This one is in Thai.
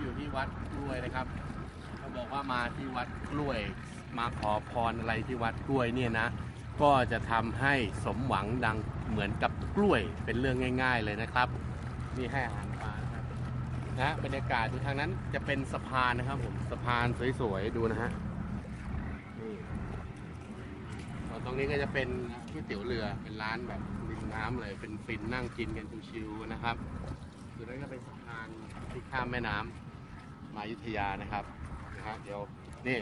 อยู่ที่วัดกล้วยนะครับเขาบอกว่ามาที่วัดกล้วย มาขอพรอะไรที่วัดกล้วยเนี่ยนะ ก็จะทำให้สมหวังดังเหมือนกับกล้วยเป็นเรื่องง่าย ๆเลยนะครับ นี่ให้อาหารปลานะครับนะบรรยากาศดูทางนั้นจะเป็นสะพานนะครับผมสะพานสวยๆดูนะฮะนี่ตรงนี้ก็จะเป็นก๋วยเตี๋ยวเรือเป็นร้านแบบริมน้ำเลยเป็นฟินนั่งกินกันชิวๆนะครับ ส่วนนั้นก็เป็นสะพานที่ข้ามแม่น้ำมาอยุธยานะครับนะครับเดี๋ยวนี่